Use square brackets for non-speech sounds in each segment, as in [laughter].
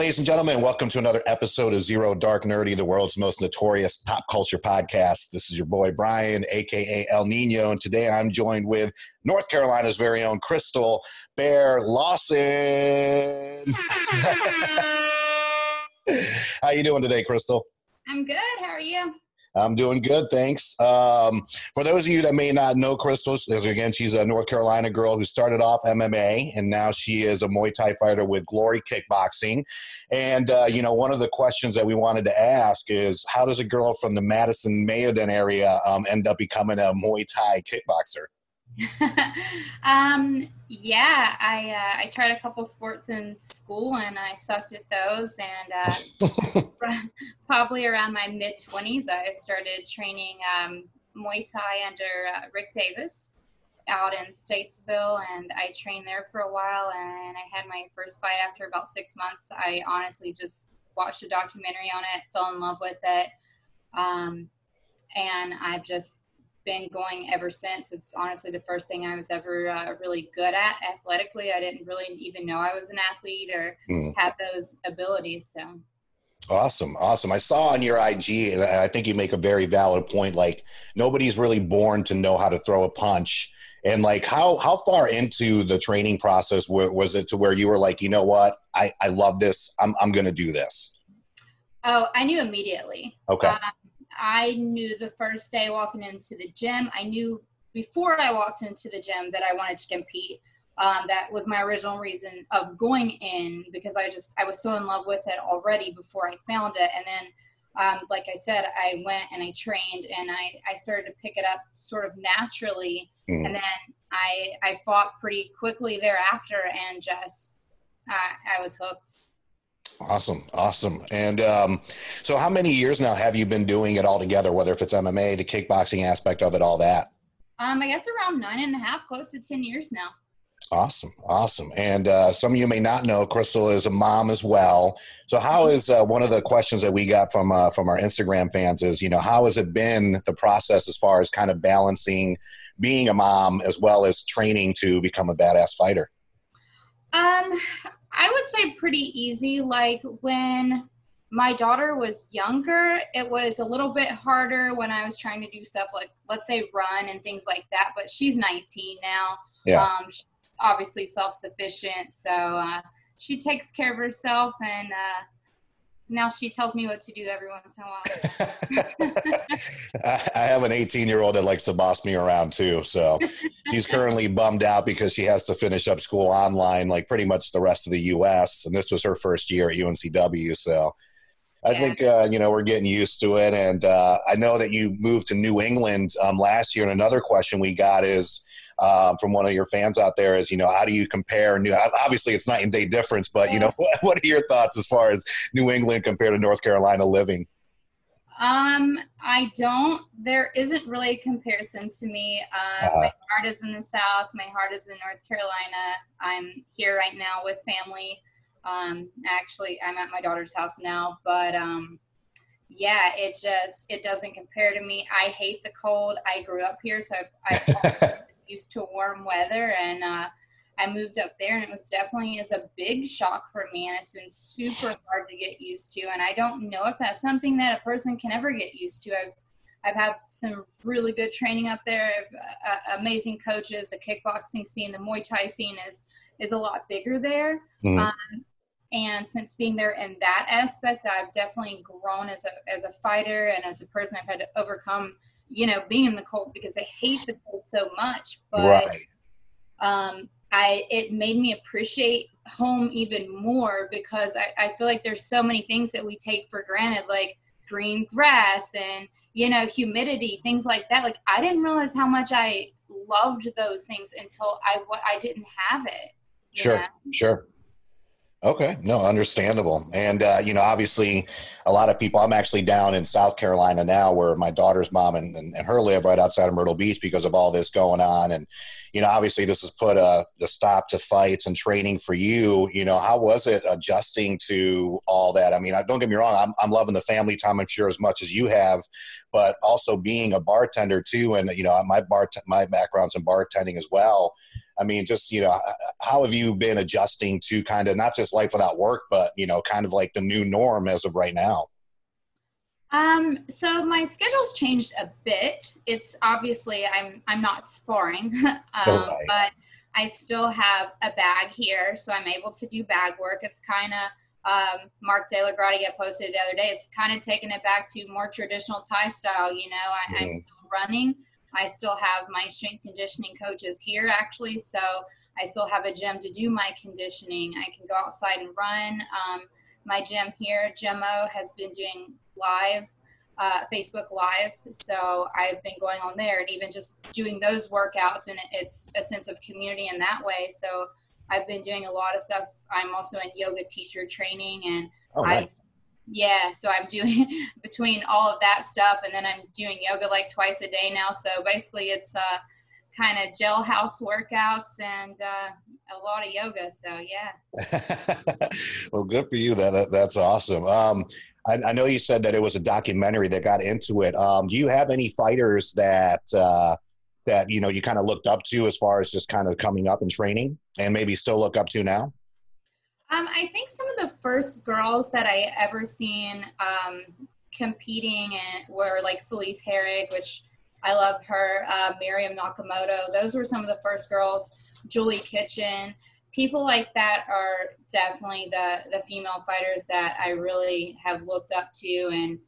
ladies and gentlemen, welcome to another episode of Zero Dark Nerdy, the world's most notorious pop culture podcast. This is your boy Brian, aka El Nino, and today I'm joined with North Carolina's very own Crystal Bear Lawson. [laughs] How you doing today, Crystal? I'm good. How are you? I'm doing good, thanks. Um, for those of you that may not know Crystal, again, she's a North Carolina girl who started off MMA and now she is a Muay Thai fighter with Glory Kickboxing. And, uh, you know, one of the questions that we wanted to ask is how does a girl from the Madison Mayodan area um, end up becoming a Muay Thai kickboxer? [laughs] um, yeah, I uh, I tried a couple sports in school and I sucked at those. And uh, [laughs] probably around my mid twenties, I started training um, Muay Thai under uh, Rick Davis out in Statesville, and I trained there for a while. And I had my first fight after about six months. I honestly just watched a documentary on it, fell in love with it, um, and I've just been going ever since. It's honestly the first thing I was ever uh, really good at athletically. I didn't really even know I was an athlete or mm. had those abilities. So awesome, awesome. I saw on your IG, and I think you make a very valid point. Like nobody's really born to know how to throw a punch. And like, how how far into the training process was it to where you were like, you know what, I I love this. I'm I'm going to do this. Oh, I knew immediately. Okay. Um, I knew the first day walking into the gym, I knew before I walked into the gym that I wanted to compete. Um, that was my original reason of going in because I just I was so in love with it already before I found it, and then um, like I said, I went and I trained and I I started to pick it up sort of naturally, mm. and then I I fought pretty quickly thereafter and just I, I was hooked. Awesome, awesome. And um, so, how many years now have you been doing it all together? Whether if it's MMA, the kickboxing aspect of it, all that. Um, I guess around nine and a half, close to ten years now. Awesome, awesome. And uh, some of you may not know, Crystal is a mom as well. So, how mm-hmm. uh, one of the questions that we got from uh, from our Instagram fans is, you know, how has it been the process as far as kind of balancing being a mom as well as training to become a badass fighter? Um, I would say pretty easy. Like when my daughter was younger, it was a little bit harder when I was trying to do stuff like, let's say, run and things like that. But she's 19 now. Yeah. Um, she's obviously self sufficient. So uh, she takes care of herself and uh, now she tells me what to do every once in a while. [laughs] I have an 18 year old that likes to boss me around too. So she's currently [laughs] bummed out because she has to finish up school online, like pretty much the rest of the U.S. And this was her first year at UNCW. So I yeah. think uh, you know we're getting used to it. And uh, I know that you moved to New England um, last year. And another question we got is um, from one of your fans out there is, you know, how do you compare new? Obviously, it's night and day difference, but you know, [laughs] what, are your thoughts as far as New England compared to North Carolina living? Um, I don't. There isn't really a comparison to me. Uh, uh, my heart is in the South. My heart is in North Carolina. I'm here right now with family. Um, actually, I'm at my daughter's house now, but um, yeah, it just it doesn't compare to me. I hate the cold. I grew up here, so I've, I've [laughs] used to warm weather and uh, I moved up there and it was definitely is a big shock for me and it's been super [sighs] hard to get used to and I don't know if that's something that a person can ever get used to. I've I've had some really good training up there. Uh, amazing coaches. The kickboxing scene, the Muay Thai scene is is a lot bigger there. Mm-hmm. Um, and since being there in that aspect, I've definitely grown as a as a fighter and as a person. I've had to overcome you know, being in the cold because I hate the cold so much. But right. um, I it made me appreciate home even more because I, I feel like there's so many things that we take for granted, like green grass and you know humidity, things like that. Like I didn't realize how much I loved those things until I I didn't have it. Sure, know? sure. Okay, no, understandable. And, uh, you know, obviously, a lot of people, I'm actually down in South Carolina now where my daughter's mom and, and, and, her live right outside of Myrtle Beach because of all this going on. And, you know, obviously, this has put a, a stop to fights and training for you. You know, how was it adjusting to all that? I mean, I don't get me wrong, I'm, I'm loving the family time, I'm sure, as much as you have, but also being a bartender too. And, you know, my, bar, my background's in bartending as well I mean, just you know, how have you been adjusting to kind of not just life without work, but you know, kind of like the new norm as of right now? Um, so my schedule's changed a bit. It's obviously I'm I'm not sparring, [laughs] um, but I still have a bag here, so I'm able to do bag work. It's kind of um, Mark DellaGrotte posted the other day. It's kind of taking it back to more traditional Thai style. You know, I, mm-hmm. I'm still running. I still have my strength conditioning coaches here actually, so I still have a gym to do my conditioning. I can go outside and run. Um, my gym here, Gymmo, has been doing live uh, Facebook Live. So I've been going on there and even just doing those workouts, and it's a sense of community in that way. So I've been doing a lot of stuff. I'm also in yoga teacher training, and oh, nice. I've yeah, so I'm doing [laughs] between all of that stuff, and then I'm doing yoga like twice a day now. So basically, it's uh, kind of gel house workouts and uh, a lot of yoga. So yeah. [laughs] well, good for you. That, that that's awesome. Um, I, I, know you said that it was a documentary that got into it. Um, do you have any fighters that uh, that you know you kind of looked up to as far as just kind of coming up and training, and maybe still look up to now? Um, I think some of the first girls that I ever seen um, competing and were like Felice Herrig, which I love her, uh, Miriam Nakamoto. Those were some of the first girls. Julie Kitchen people like that are definitely the the female fighters that I really have looked up to and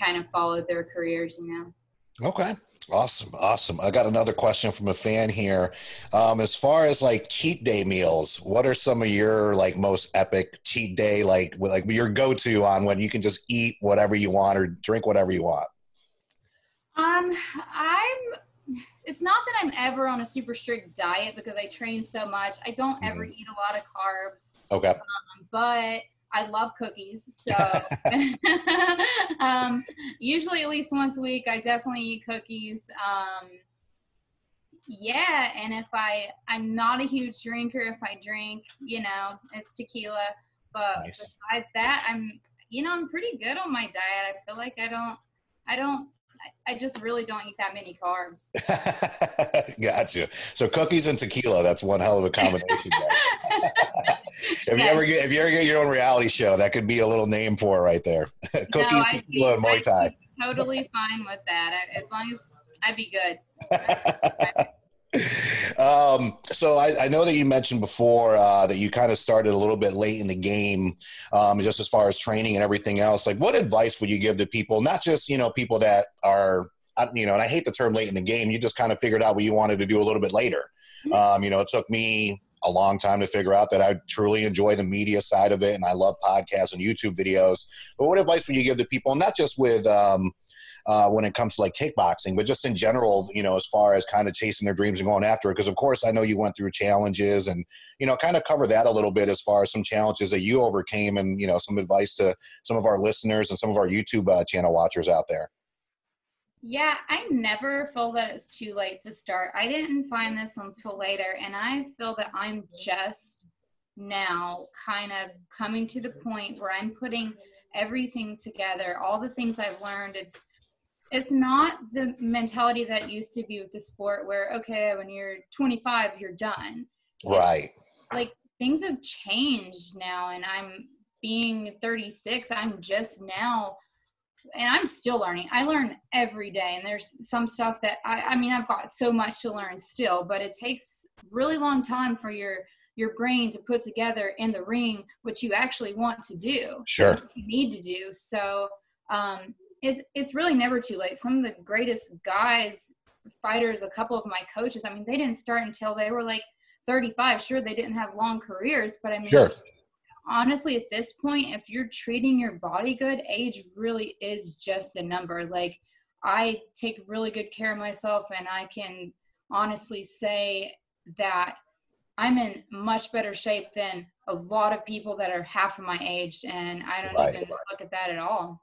kind of followed their careers, you know. Okay. Awesome, awesome. I got another question from a fan here. Um, as far as like cheat day meals, what are some of your like most epic cheat day like like your go to on when you can just eat whatever you want or drink whatever you want? Um, I'm it's not that I'm ever on a super strict diet because I train so much. I don't mm-hmm. ever eat a lot of carbs. Okay. Um, but I love cookies. So [laughs] [laughs] um, usually at least once a week, I definitely eat cookies. Um, yeah, and if I I'm not a huge drinker. If I drink, you know, it's tequila. But nice. besides that, I'm you know I'm pretty good on my diet. I feel like I don't I don't I just really don't eat that many carbs. [laughs] gotcha. So cookies and tequila, that's one hell of a combination. [laughs] if you ever get if you ever get your own reality show, that could be a little name for it right there. [laughs] cookies, no, tequila, and Muay Thai. Totally fine with that. As long as I'd be good. Um, so I, I, know that you mentioned before uh, that you kind of started a little bit late in the game, um, just as far as training and everything else. Like, what advice would you give to people? Not just you know people that are you know, and I hate the term late in the game. You just kind of figured out what you wanted to do a little bit later. Mm-hmm. Um, you know, it took me a long time to figure out that I truly enjoy the media side of it, and I love podcasts and YouTube videos. But what advice would you give to people, not just with um, uh, when it comes to like kickboxing, but just in general, you know, as far as kind of chasing their dreams and going after it. Because of course, I know you went through challenges, and you know, kind of cover that a little bit as far as some challenges that you overcame, and you know, some advice to some of our listeners and some of our YouTube uh, channel watchers out there. Yeah, I never feel that it's too late to start. I didn't find this until later, and I feel that I'm just now kind of coming to the point where I'm putting everything together, all the things I've learned. It's it's not the mentality that used to be with the sport where okay when you're 25 you're done. Right. Like things have changed now and i'm being 36 i'm just now and i'm still learning. I learn every day and there's some stuff that I, I mean i've got so much to learn still but it takes really long time for your your brain to put together in the ring what you actually want to do. Sure. You need to do. So um it's it's really never too late. Some of the greatest guys, fighters, a couple of my coaches, I mean, they didn't start until they were like 35. Sure, they didn't have long careers, but I mean, sure. honestly, at this point, if you're treating your body good, age really is just a number. Like, I take really good care of myself, and I can honestly say that I'm in much better shape than a lot of people that are half of my age, and I don't right. even look at that at all.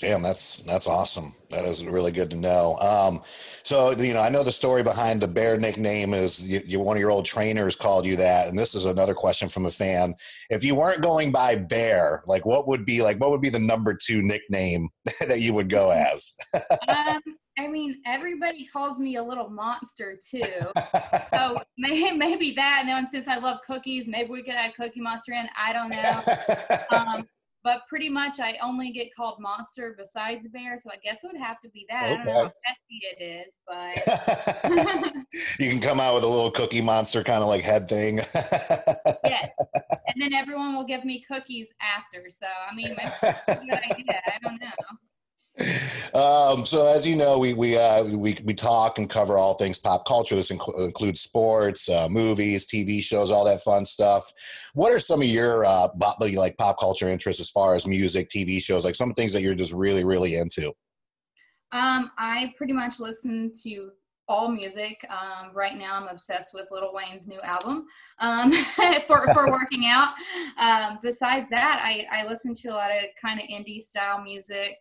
Damn, that's that's awesome. That is really good to know. Um, so you know, I know the story behind the bear nickname is you, you, one of your old trainers called you that, and this is another question from a fan. If you weren't going by bear, like what would be like what would be the number two nickname [laughs] that you would go as? um, I mean, everybody calls me a little monster too. [laughs] so maybe, maybe that. And then since I love cookies, maybe we could add Cookie Monster in. I don't know. [laughs] Um, but pretty much I only get called monster besides bear, so I guess it would have to be that. Okay. I don't know how pesky it is, but [laughs] you can come out with a little cookie monster kind of like head thing. [laughs] yeah, and then everyone will give me cookies after. So I mean, that's a good idea. I don't know. Um, so as you know, we we, uh, we we talk and cover all things pop culture. This inc- includes sports, uh, movies, TV shows, all that fun stuff. What are some of your uh, pop, like pop culture interests as far as music, TV shows, like some things that you're just really really into? Um, I pretty much listen to all music. Um, right now, I'm obsessed with Lil Wayne's new album um, [laughs] for for [laughs] working out. Um, besides that, I I listen to a lot of kind of indie style music.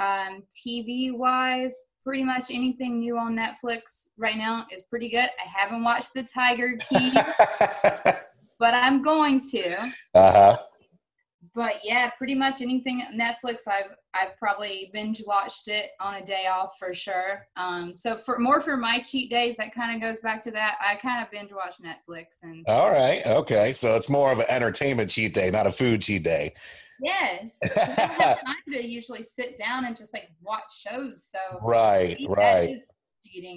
Um, TV wise, pretty much anything new on Netflix right now is pretty good. I haven't watched The Tiger King, [laughs] but I'm going to. Uh huh. But yeah, pretty much anything Netflix, I've I've probably binge watched it on a day off for sure. Um, so for more for my cheat days, that kind of goes back to that. I kind of binge watch Netflix and. All right. Okay. So it's more of an entertainment cheat day, not a food cheat day. Yes, [laughs] I have time to usually sit down and just like watch shows. So right, right.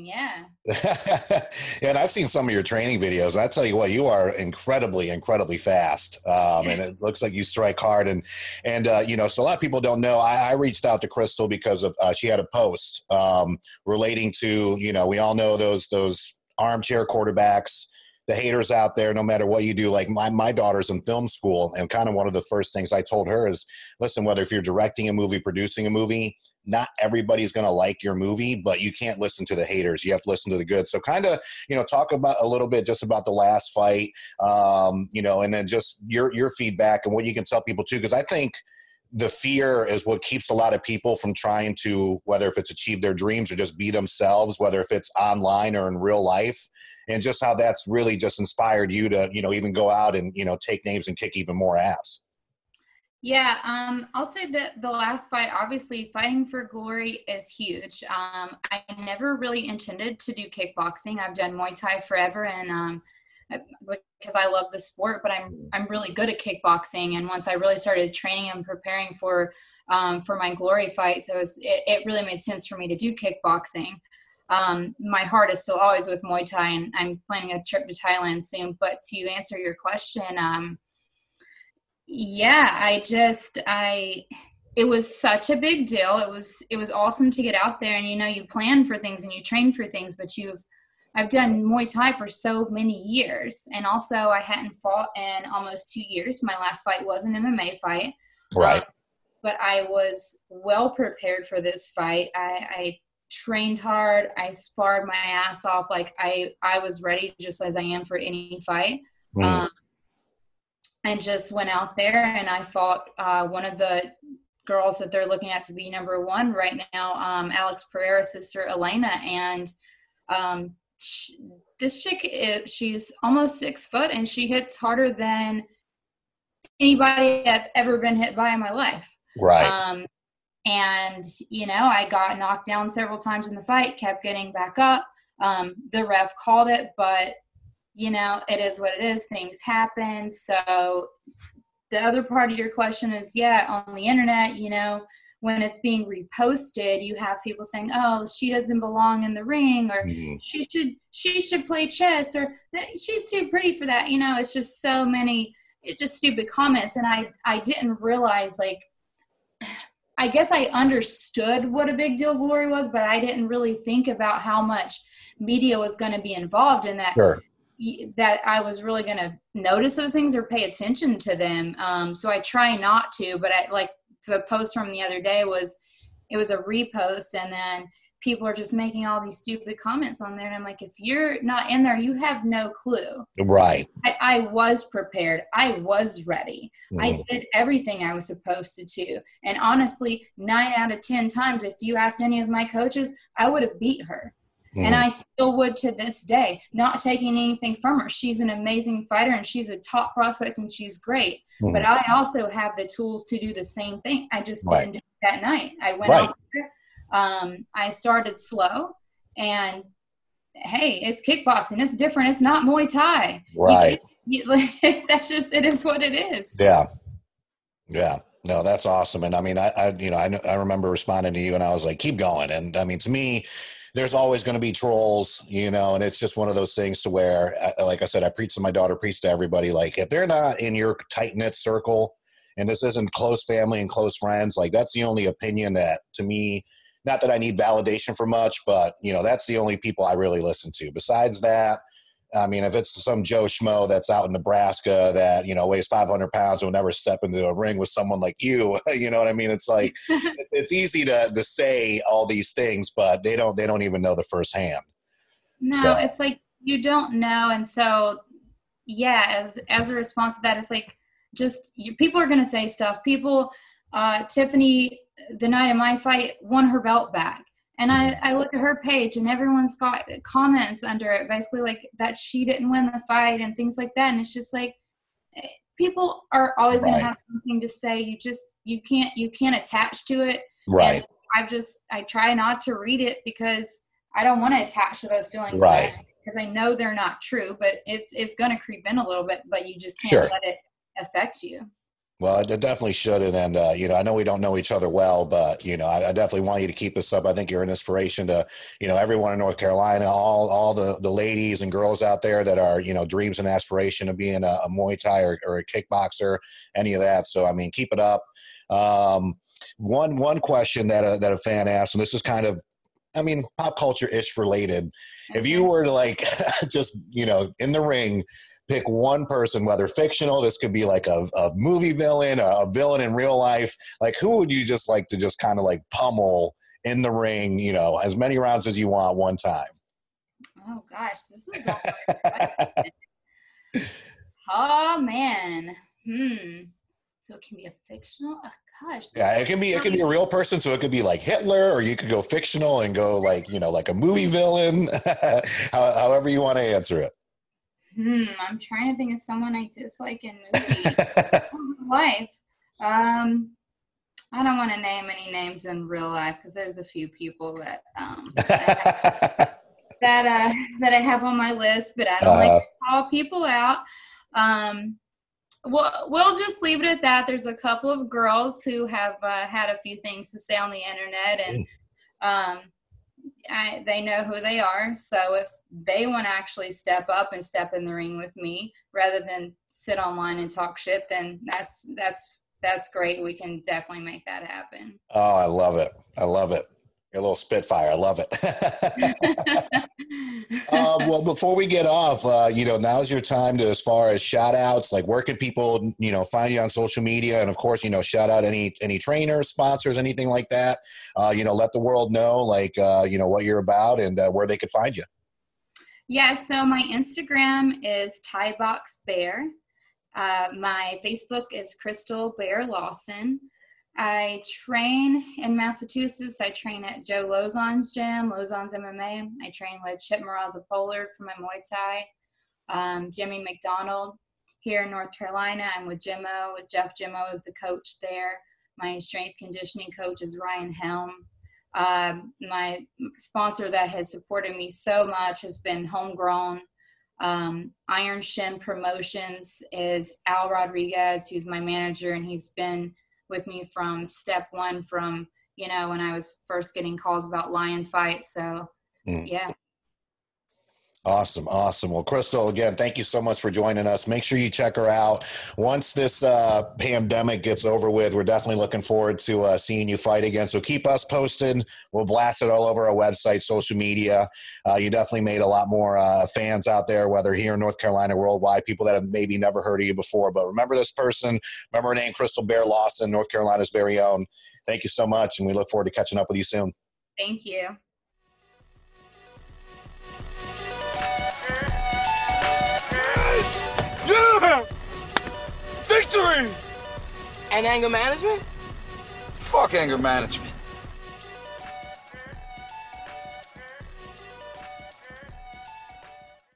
Yeah. [laughs] yeah, and I've seen some of your training videos, and I tell you what, you are incredibly, incredibly fast, um, and [laughs] it looks like you strike hard. And and uh, you know, so a lot of people don't know. I, I reached out to Crystal because of uh, she had a post um, relating to you know we all know those those armchair quarterbacks the haters out there, no matter what you do. Like my, my daughter's in film school, and kind of one of the first things I told her is listen, whether if you're directing a movie, producing a movie, not everybody's going to like your movie, but you can't listen to the haters. You have to listen to the good. So, kind of, you know, talk about a little bit just about the last fight, um, you know, and then just your your feedback and what you can tell people too, because I think the fear is what keeps a lot of people from trying to whether if it's achieve their dreams or just be themselves whether if it's online or in real life and just how that's really just inspired you to you know even go out and you know take names and kick even more ass yeah um, i'll say that the last fight obviously fighting for glory is huge um, i never really intended to do kickboxing i've done muay thai forever and um, because I love the sport, but I'm I'm really good at kickboxing. And once I really started training and preparing for um, for my glory fights, it was it, it, really made sense for me to do kickboxing um, my heart is still always with Muay Thai, and I'm planning a trip to Thailand soon. But to answer your question, um, yeah, I just I it was such a big deal. It was it was awesome to get out there, and you know, you plan for things and you train for things, but you've I've done Muay Thai for so many years, and also I hadn't fought in almost two years. My last fight was an MMA fight, right? Um, but I was well prepared for this fight. I, I trained hard. I sparred my ass off. Like I, I was ready just as I am for any fight. Mm. Um, and just went out there and I fought uh, one of the girls that they're looking at to be number one right now, um, Alex Pereira's sister Aline. And um, she, this chick, is, she's almost six foot and she hits harder than anybody I've ever been hit by in my life. Right. Um, and, you know, I got knocked down several times in the fight, kept getting back up. Um, the ref called it, but, you know, it is what it is. Things happen. So the other part of your question is yeah, on the internet, you know, when it's being reposted, you have people saying, "Oh, she doesn't belong in the ring," or mm-hmm. "She should she should play chess," or "She's too pretty for that." You know, it's just so many, it's just stupid comments, and I I didn't realize like [sighs] I guess I understood what a big deal Glory was, but I didn't really think about how much media was going to be involved in that. Sure. That I was really going to notice those things or pay attention to them. Um, so I try not to, but I like the post from the other day was it was a repost, and then people are just making all these stupid comments on there. And I'm like, if you're not in there, you have no clue. Right. I, I was prepared. I was ready. Mm. I did everything I was supposed to do. And honestly, nine out of 10 times, if you asked any of my coaches, I would have beat her. Mm. And I still would to this day, not taking anything from her. She's an amazing fighter and she's a top prospect and she's great. Mm. But I also have the tools to do the same thing. I just right. didn't do it that night. I went right. out there Um, I started slow, and hey, it's kickboxing. It's different. It's not Muay Thai. Right. You, you, [laughs] that's just it is what it is. Yeah. Yeah. No, that's awesome. And I mean, I, I you know, I, I remember responding to you and I was like, keep going. And I mean, to me, there's always going to be trolls, you know, and it's just one of those things to where, uh, like I said, I preach to my daughter, preach to everybody. Like, if they're not in your tight knit circle and this isn't close family and close friends, like, that's the only opinion that to me, not that I need validation for much, but, you know, that's the only people I really listen to. Besides that, I mean, if it's some Joe Schmo that's out in Nebraska that you know weighs 500 pounds and will never step into a ring with someone like you, [laughs] you know what I mean? It's like [laughs] it's, it's, easy to to say all these things, but they don't they don't even know the first hand. No, so. it's like you don't know, and so yeah, as as a response to that, it's like just you, people are going to say stuff. People, uh, Tiffany, the night of my fight, won her belt back and I, I look at her page and everyone's got comments under it, basically like that she didn't win the fight and things like that. And it's just like eh, people are always right. going to have something to say. You just you can't you can't attach to it. Right. I've just I try not to read it because I don't want to attach to those feelings. Right. Because I know they're not true, but it's it's going to creep in a little bit. But you just can't sure. let it affect you. Well, it definitely shouldn't. And, uh, you know, I know we don't know each other well, but, you know, I, I, definitely want you to keep this up. I think you're an inspiration to, you know, everyone in North Carolina, all, all the, the ladies and girls out there that are, you know, dreams and aspiration of being a, a Muay Thai or, or, a kickboxer, any of that. So, I mean, keep it up. Um, one, one question that a, that a fan asked, and this is kind of, I mean, pop culture ish related. If you were to like [laughs] just, you know, in the ring, pick one person, whether fictional, this could be like a, a movie villain, a, villain in real life. Like, who would you just like to just kind of like pummel in the ring, you know, as many rounds as you want one time? Oh, gosh, this is Oh, [laughs] man. Hmm. So it can be a fictional. Oh, gosh. Yeah, it can be. It can be a real person. So it could be like Hitler, or you could go fictional and go like you know like a movie villain. [laughs] However you want to answer it. Hmm, I'm trying to think of someone I dislike in [laughs] movies. life. Um, I don't want to name any names in real life because there's a few people that um, [laughs] that uh, that I have on my list, but I don't uh, like uh-huh. to call people out. Um, we'll, we'll just leave it at that. There's a couple of girls who have uh, had a few things to say on the internet, and um, I, they know who they are. So if they want to actually step up and step in the ring with me rather than sit online and talk shit, then that's that's that's great. We can definitely make that happen. Oh, I love it. I love it. Your little spitfire. I love it. uh, [laughs] well, before we get off, uh, you know, now's your time to, as far as shout outs, like where can people, you know, find you on social media? And of course, you know, shout out any, any trainers, sponsors, anything like that. Uh, you know, let the world know, like, uh, you know, what you're about and uh, where they could find you. Yeah. So my Instagram is Thai Box Bear. Uh, my Facebook is Crystal Bear Lawson. I train in Massachusetts. I train at Joe Lauzon's gym, Lauzon's MMA. I train with Chip Maraza Pollard for my Muay Thai. Um, Jimmy McDonald here in North Carolina. I'm with Jimmo. Jeff Jimmo is the coach there. My strength conditioning coach is Ryan Helm. Um, my sponsor that has supported me so much has been Homegrown. Um, Iron Shin Promotions is Al Rodriguez, who's my manager, and he's been with me from step one from you know when i was first getting calls about lion fights so mm. yeah Awesome, awesome. Well, Crystal, again, thank you so much for joining us. Make sure you check her out. Once this uh, pandemic gets over with, we're definitely looking forward to uh, seeing you fight again. So keep us posted. We'll blast it all over our website, social media. Uh, you definitely made a lot more uh, fans out there, whether here in North Carolina, worldwide, people that have maybe never heard of you before. But remember this person. Remember her name, Crystal Bear Lawson, North Carolina's very own. Thank you so much, and we look forward to catching up with you soon. Thank you. Yeah! Victory! And anger management? Fuck anger management.